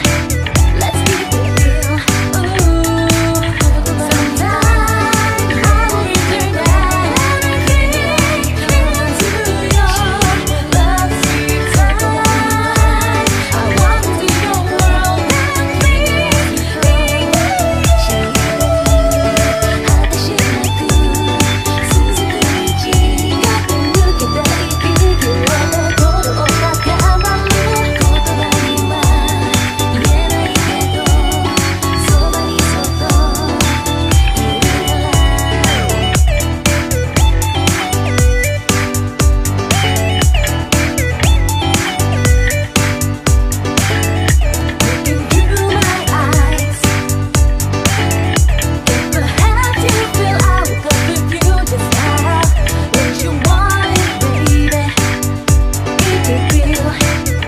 you to feel.